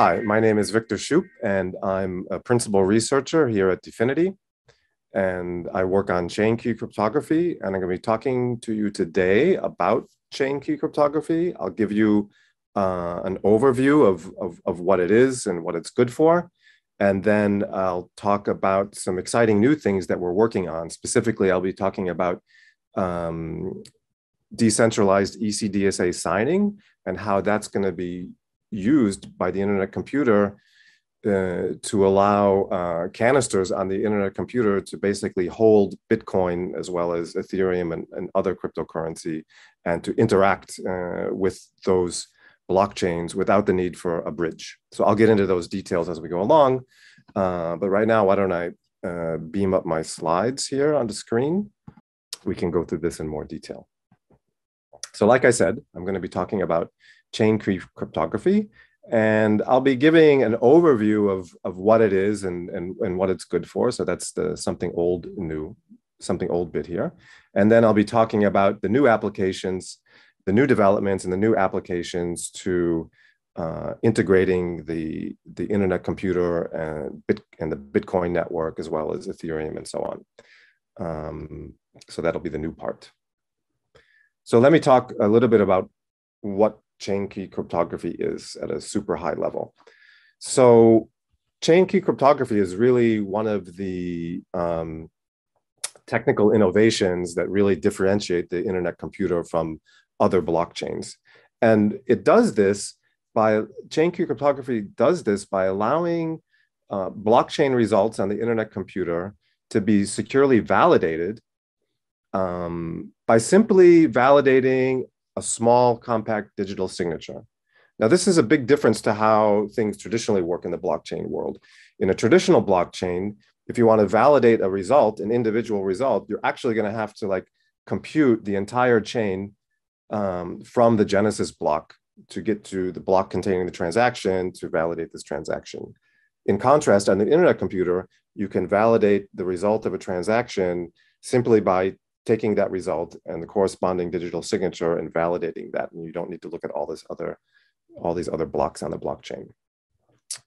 hi, my name is Victor Shoup, and I'm a principal researcher here at DFINITY. And I work on chain key cryptography, and I'm going to be talking to you today about chain key cryptography. I'll give you uh, an overview of, of, of what it is and what it's good for. And then I'll talk about some exciting new things that we're working on. Specifically, I'll be talking about um, decentralized ECDSA signing and how that's going to be used by the Internet computer uh, to allow uh, canisters on the Internet computer to basically hold Bitcoin as well as Ethereum and, and other cryptocurrency and to interact uh, with those blockchains without the need for a bridge. So I'll get into those details as we go along. Uh, but right now, why don't I uh, beam up my slides here on the screen? We can go through this in more detail. So like I said, I'm going to be talking about chain cryptography. And I'll be giving an overview of, of what it is and, and, and what it's good for. So that's the something old, new, something old bit here. And then I'll be talking about the new applications, the new developments and the new applications to uh, integrating the, the internet computer and, Bit, and the Bitcoin network, as well as Ethereum and so on. Um, so that'll be the new part. So let me talk a little bit about what chain key cryptography is at a super high level. So chain key cryptography is really one of the um, technical innovations that really differentiate the internet computer from other blockchains. And it does this by chain key cryptography does this by allowing uh, blockchain results on the internet computer to be securely validated um, by simply validating a small compact digital signature. Now, this is a big difference to how things traditionally work in the blockchain world. In a traditional blockchain, if you want to validate a result, an individual result, you're actually going to have to like compute the entire chain um, from the Genesis block to get to the block containing the transaction to validate this transaction. In contrast, on the internet computer, you can validate the result of a transaction simply by taking that result and the corresponding digital signature and validating that. And you don't need to look at all this other, all these other blocks on the blockchain.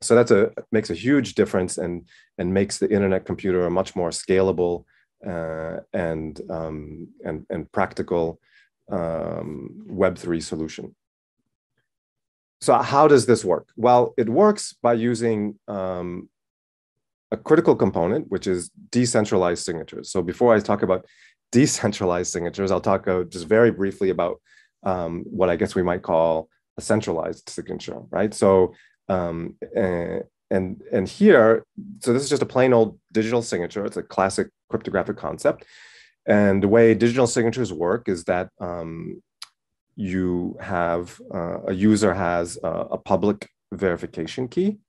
So that's a makes a huge difference and and makes the internet computer a much more scalable uh, and um, and and practical um, Web three solution. So how does this work? Well, it works by using um, a critical component, which is decentralized signatures. So before I talk about decentralized signatures, I'll talk uh, just very briefly about um, what I guess we might call a centralized signature, right? So, um, and, and, and here, so this is just a plain old digital signature. It's a classic cryptographic concept. And the way digital signatures work is that um, you have uh, a user has a, a public verification key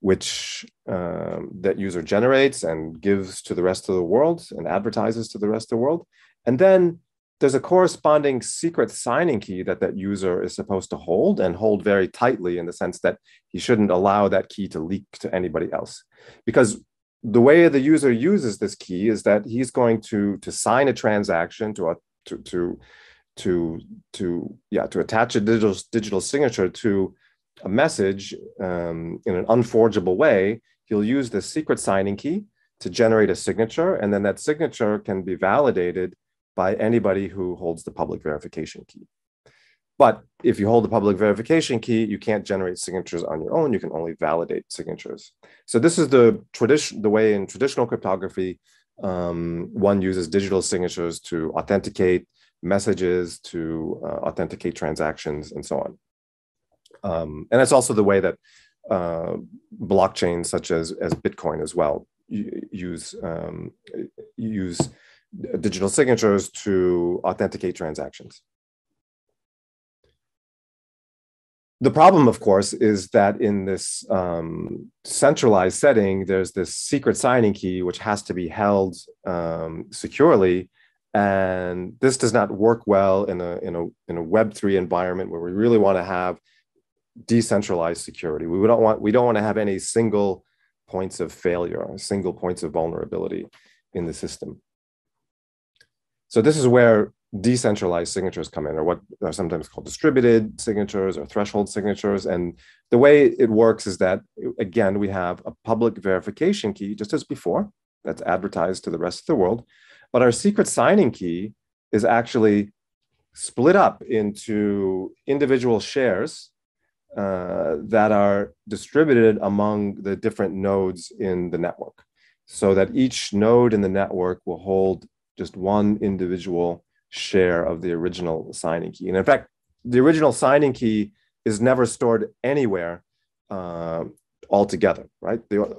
which um, that user generates and gives to the rest of the world and advertises to the rest of the world. And then there's a corresponding secret signing key that that user is supposed to hold and hold very tightly in the sense that he shouldn't allow that key to leak to anybody else. Because the way the user uses this key is that he's going to, to sign a transaction to, a, to, to, to, to, yeah, to attach a digital, digital signature to a message um, in an unforgeable way, he'll use the secret signing key to generate a signature, and then that signature can be validated by anybody who holds the public verification key. But if you hold the public verification key, you can't generate signatures on your own. You can only validate signatures. So this is the tradition, the way in traditional cryptography, um, one uses digital signatures to authenticate messages, to uh, authenticate transactions, and so on. Um, and that's also the way that uh, blockchains such as, as Bitcoin as well use, um, use digital signatures to authenticate transactions. The problem, of course, is that in this um, centralized setting, there's this secret signing key which has to be held um, securely, and this does not work well in a in a in a Web three environment where we really want to have decentralized security. We don't want we don't want to have any single points of failure, single points of vulnerability in the system. So this is where decentralized signatures come in, or what are sometimes called distributed signatures or threshold signatures. And the way it works is that, again, we have a public verification key, just as before, that's advertised to the rest of the world. But our secret signing key is actually split up into individual shares uh, that are distributed among the different nodes in the network so that each node in the network will hold just one individual share of the original signing key. And in fact, the original signing key is never stored anywhere uh, altogether, right? The,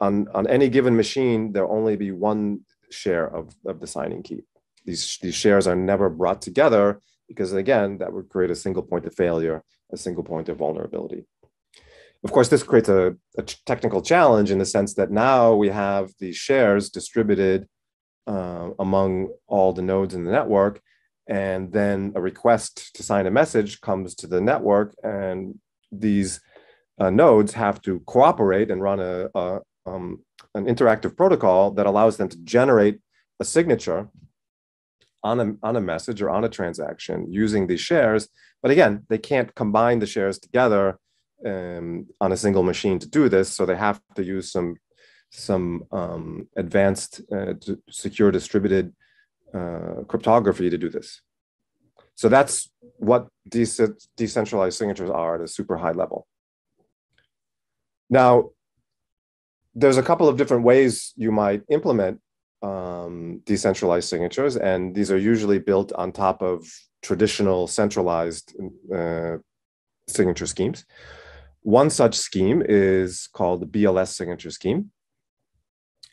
on, on any given machine, there'll only be one share of, of the signing key. These, these shares are never brought together because, again, that would create a single point of failure, a single point of vulnerability. Of course, this creates a, a technical challenge in the sense that now we have these shares distributed uh, among all the nodes in the network. And then a request to sign a message comes to the network, and these uh, nodes have to cooperate and run a, a um, an interactive protocol that allows them to generate a signature on a, on a message or on a transaction using these shares. But again, they can't combine the shares together um, on a single machine to do this. So they have to use some some um, advanced uh, secure distributed uh, cryptography to do this. So that's what de- decentralized signatures are at a super high level. Now, there's a couple of different ways you might implement um, decentralized signatures, and these are usually built on top of traditional centralized uh, signature schemes. One such scheme is called the BLS signature scheme.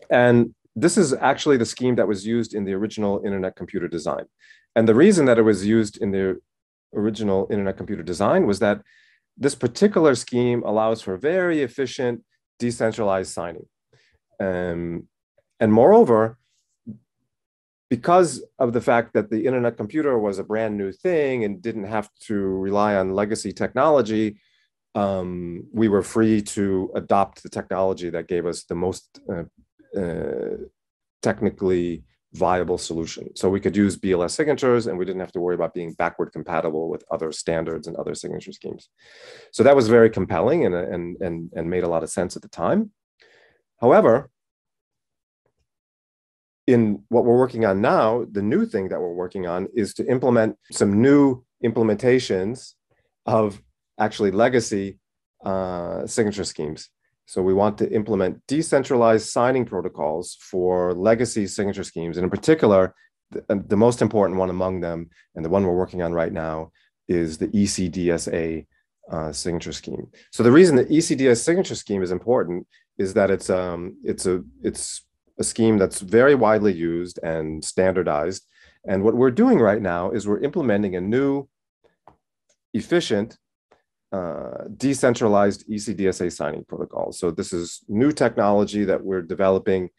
And this is actually the scheme that was used in the original Internet computer design. And the reason that it was used in the original Internet computer design was that this particular scheme allows for very efficient decentralized signing. Um, and moreover, because of the fact that the Internet computer was a brand new thing and didn't have to rely on legacy technology, um, we were free to adopt the technology that gave us the most uh, uh, technically viable solution. So we could use BLS signatures and we didn't have to worry about being backward compatible with other standards and other signature schemes. So that was very compelling and, and, and, and made a lot of sense at the time. However, in what we're working on now, the new thing that we're working on is to implement some new implementations of actually legacy uh, signature schemes. So we want to implement decentralized signing protocols for legacy signature schemes. And in particular, the, uh, the, most important one among them, and the one we're working on right now, is the ECDSA uh, signature scheme. So the reason the ECDSA signature scheme is important is that it's um, it's a it's a scheme that's very widely used and standardized. And what we're doing right now is we're implementing a new, efficient uh, decentralized ECDSA signing protocol. So this is new technology that we're developing,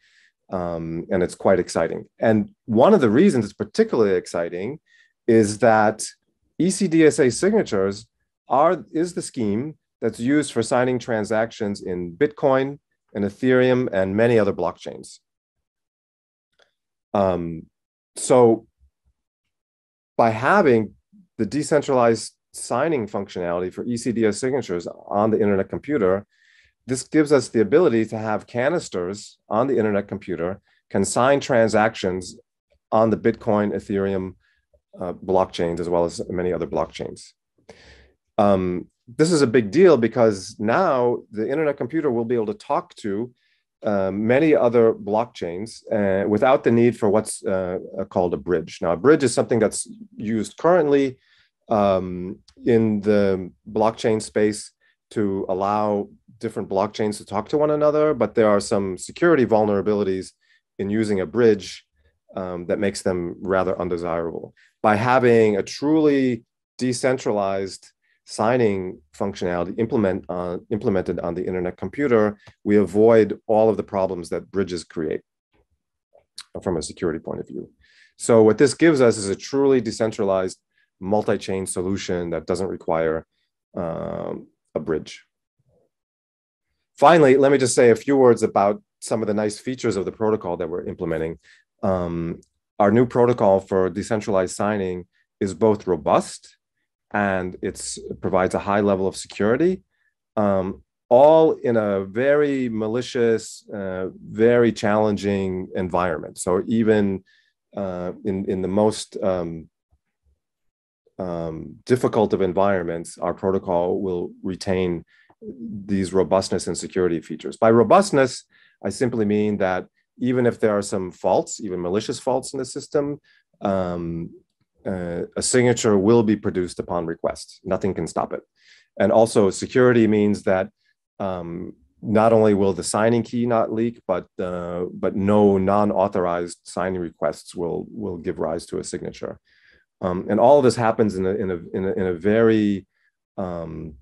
um, and it's quite exciting. And one of the reasons it's particularly exciting is that ECDSA signatures are is the scheme that's used for signing transactions in Bitcoin and Ethereum and many other blockchains. Um, so by having the decentralized signing functionality for ECDSA signatures on the internet computer, this gives us the ability to have canisters on the internet computer can sign transactions on the Bitcoin, Ethereum uh, blockchains, as well as many other blockchains. Um, this is a big deal because now the internet computer will be able to talk to uh, many other blockchains uh, without the need for what's uh, called a bridge. Now, a bridge is something that's used currently um, in the blockchain space to allow different blockchains to talk to one another, but there are some security vulnerabilities in using a bridge um, that makes them rather undesirable. By having a truly decentralized signing functionality implement, uh, implemented on the internet computer, we avoid all of the problems that bridges create from a security point of view. So what this gives us is a truly decentralized multi-chain solution that doesn't require um, a bridge. Finally, let me just say a few words about some of the nice features of the protocol that we're implementing. Um, our new protocol for decentralized signing is both robust and it provides a high level of security, um, all in a very malicious, uh, very challenging environment. So even uh, in in the most um, um, difficult of environments, our protocol will retain these robustness and security features. By robustness, I simply mean that even if there are some faults, even malicious faults in the system, um, uh, a signature will be produced upon request. Nothing can stop it. And also, security means that um, not only will the signing key not leak, but uh, but no non-authorized signing requests will will give rise to a signature. Um, and all of this happens in a in a in a, in a very um,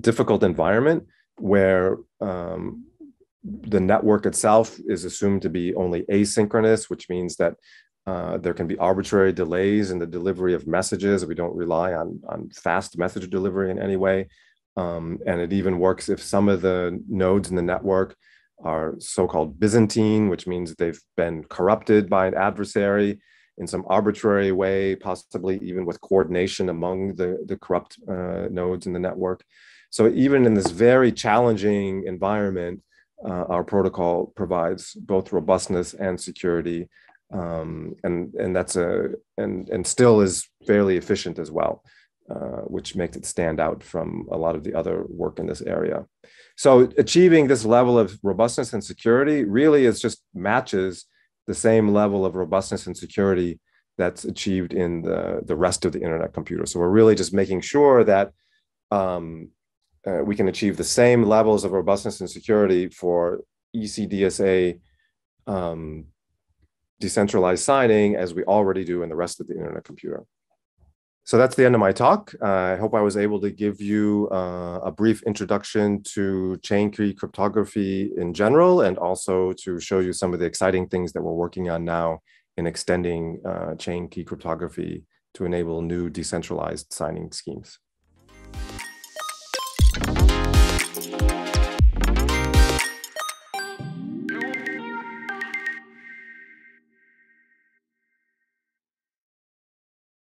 difficult environment where um, the network itself is assumed to be only asynchronous, which means that uh, there can be arbitrary delays in the delivery of messages. We don't rely on, on fast message delivery in any way. Um, and it even works if some of the nodes in the network are so-called Byzantine, which means they've been corrupted by an adversary in some arbitrary way, possibly even with coordination among the, the corrupt uh, nodes in the network. So even in this very challenging environment, uh, our protocol provides both robustness and security um, and and that's a and and still is fairly efficient as well, uh, which makes it stand out from a lot of the other work in this area. So achieving this level of robustness and security really is just matches the same level of robustness and security that's achieved in the the rest of the internet computer. So we're really just making sure that um, uh, we can achieve the same levels of robustness and security for ECDSA um, decentralized signing as we already do in the rest of the internet computer. So that's the end of my talk. Uh, I hope I was able to give you uh, a brief introduction to chain key cryptography in general, and also to show you some of the exciting things that we're working on now in extending uh, chain key cryptography to enable new decentralized signing schemes.